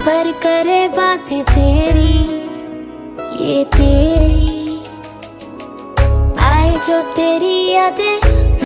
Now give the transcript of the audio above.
भर करे बातें तेरी ये तेरी। आए जो तेरी यादें